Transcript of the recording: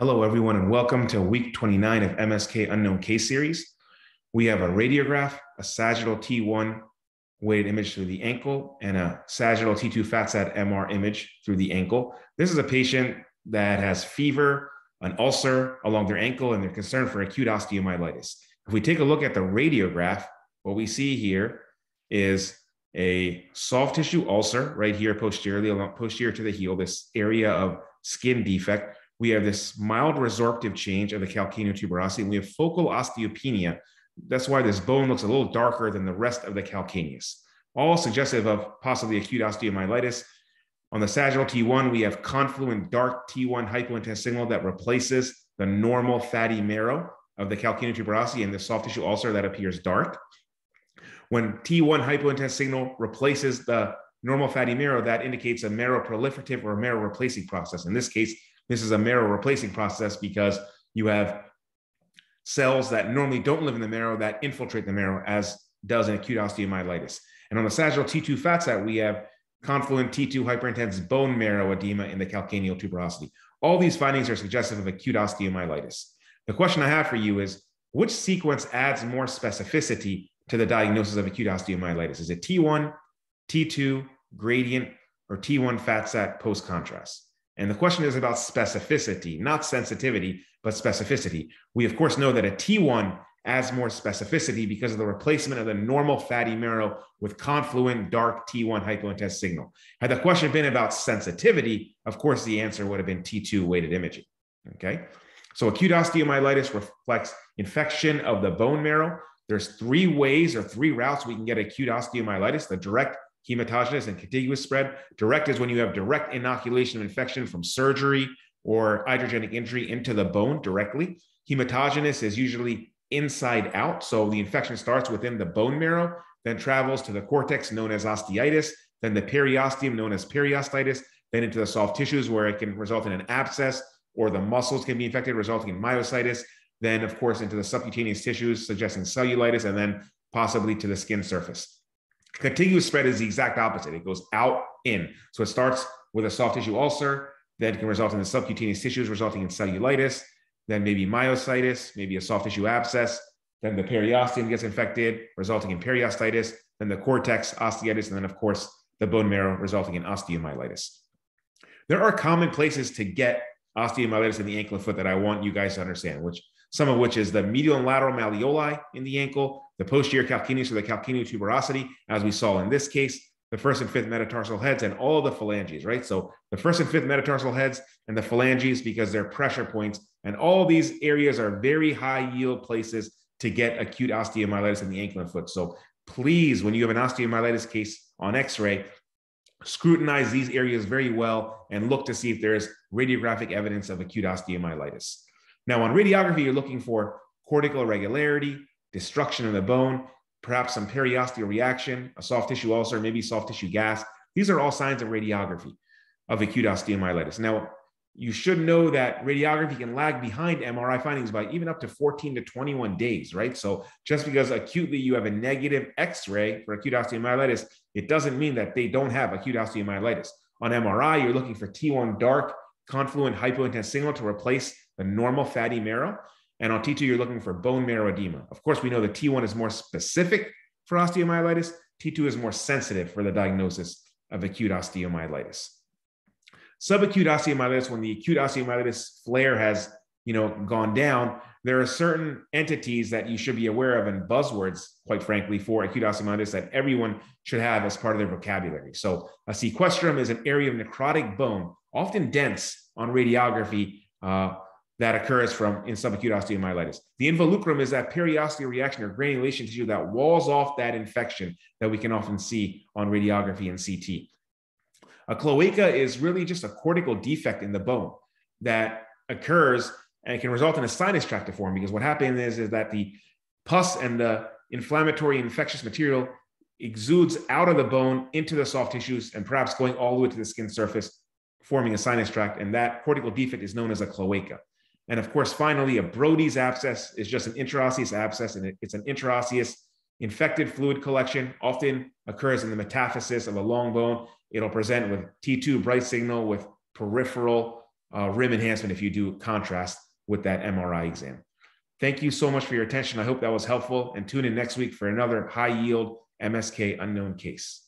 Hello, everyone, and welcome to week 29 of MSK Unknown Case Series. We have a radiograph, a sagittal T1 weighted image through the ankle, and a sagittal T2 FATSAT MR image through the ankle. This is a patient that has fever, an ulcer along their ankle, and they're concerned for acute osteomyelitis. If we take a look at the radiograph, what we see here is a soft tissue ulcer right here posteriorly, posterior to the heel, this area of skin defect we have this mild resorptive change of the calcaneal tuberosity, and we have focal osteopenia. That's why this bone looks a little darker than the rest of the calcaneus, all suggestive of possibly acute osteomyelitis. On the sagittal T1, we have confluent dark T1 hypointense signal that replaces the normal fatty marrow of the calcaneal tuberosity and the soft tissue ulcer that appears dark. When T1 hypointense signal replaces the normal fatty marrow, that indicates a marrow proliferative or marrow replacing process. In this case, this is a marrow replacing process because you have cells that normally don't live in the marrow that infiltrate the marrow, as does an acute osteomyelitis. And on the sagittal T2 fat FATSAT, we have confluent T2 hyperintense bone marrow edema in the calcaneal tuberosity. All these findings are suggestive of acute osteomyelitis. The question I have for you is which sequence adds more specificity to the diagnosis of acute osteomyelitis? Is it T1, T2, gradient, or T1 FATSAT post contrast? And the question is about specificity, not sensitivity, but specificity. We, of course, know that a T1 adds more specificity because of the replacement of the normal fatty marrow with confluent dark T1 hypointense signal. Had the question been about sensitivity, of course, the answer would have been T2 weighted imaging. Okay. So acute osteomyelitis reflects infection of the bone marrow. There's three ways or three routes we can get acute osteomyelitis the direct hematogenous and contiguous spread. Direct is when you have direct inoculation of infection from surgery or iatrogenic injury into the bone directly. Hematogenous is usually inside out. So the infection starts within the bone marrow, then travels to the cortex known as osteitis, then the periosteum known as periostitis, then into the soft tissues where it can result in an abscess or the muscles can be infected, resulting in myositis. Then, of course, into the subcutaneous tissues, suggesting cellulitis, and then possibly to the skin surface. Contiguous spread is the exact opposite. It goes out in. So it starts with a soft tissue ulcer, then can result in the subcutaneous tissues, resulting in cellulitis, then maybe myositis, maybe a soft tissue abscess. Then the periosteum gets infected, resulting in periostitis. Then the cortex, osteitis, and then, of course, the bone marrow, resulting in osteomyelitis. There are common places to get osteomyelitis in the ankle and foot that I want you guys to understand, which some of which is the medial and lateral malleoli in the ankle, the posterior calcaneus or the calcaneal tuberosity, as we saw in this case, the first and fifth metatarsal heads, and all the phalanges, right? So the first and fifth metatarsal heads and the phalanges, because they're pressure points, and all these areas are very high yield places to get acute osteomyelitis in the ankle and foot. So please, when you have an osteomyelitis case on x-ray, scrutinize these areas very well and look to see if there is radiographic evidence of acute osteomyelitis. Now, on radiography, you're looking for cortical irregularity, destruction of the bone, perhaps some periosteal reaction, a soft tissue ulcer, maybe soft tissue gas. These are all signs of radiography of acute osteomyelitis. Now, you should know that radiography can lag behind MRI findings by even up to 14 to 21 days, right? So just because acutely you have a negative X-ray for acute osteomyelitis, it doesn't mean that they don't have acute osteomyelitis. On MRI, you're looking for T1 dark confluent hypointense signal to replace the normal fatty marrow. And on T2, you're looking for bone marrow edema. Of course, we know that T1 is more specific for osteomyelitis. T2 is more sensitive for the diagnosis of acute osteomyelitis. Subacute osteomyelitis, when the acute osteomyelitis flare has you know, gone down, there are certain entities that you should be aware of and buzzwords, quite frankly, for acute osteomyelitis that everyone should have as part of their vocabulary. So a sequestrum is an area of necrotic bone, often dense on radiography, uh, that occurs from in subacute osteomyelitis. The involucrum is that periosteal reaction or granulation tissue that walls off that infection that we can often see on radiography and CT. A cloaca is really just a cortical defect in the bone that occurs and can result in a sinus tract deformity because what happens is, is that the pus and the inflammatory infectious material exudes out of the bone into the soft tissues and perhaps going all the way to the skin surface, forming a sinus tract. And that cortical defect is known as a cloaca. And of course, finally, a Brodie's abscess is just an intraosseous abscess, and it's an intraosseous infected fluid collection, often occurs in the metaphysis of a long bone. It'll present with T2 bright signal with peripheral uh, rim enhancement if you do contrast with that MRI exam. Thank you so much for your attention. I hope that was helpful and tune in next week for another high yield MSK unknown case.